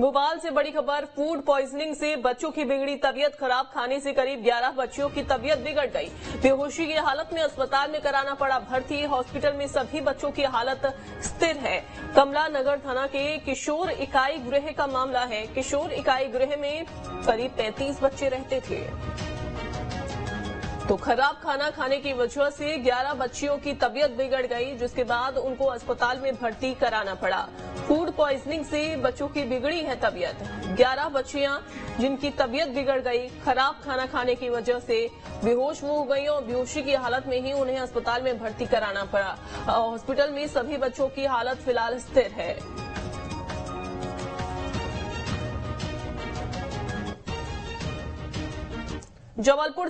भोपाल से बड़ी खबर फ़ूड पॉइजनिंग से बच्चों की बिगड़ी तबीयत खराब खाने से करीब 11 बच्चियों की तबीयत बिगड़ गई। बेहोशी की हालत में अस्पताल में कराना पड़ा भर्ती। हॉस्पिटल में सभी बच्चों की हालत स्थिर है। कमला नगर थाना के किशोर इकाई गृह का मामला है। किशोर इकाई गृह में करीब 35 बच्चे रहते थे। तो खराब खाना खाने की वजह से 11 बच्चियों की तबीयत बिगड़ गई, जिसके बाद उनको अस्पताल में भर्ती कराना पड़ा। फ़ूड पॉइजनिंग से बच्चों की बिगड़ी है तबीयत। 11 बच्चियाँ जिनकी तबीयत बिगड़ गई, खराब खाना खाने की वजह से बेहोश हो गई और बेहोशी की हालत में ही उन्हें अस्पताल में भर्ती कराना पड़ा। हॉस्पिटल में सभी बच्चों की हालत फ़िलहाल स्थिर है। जबलपुर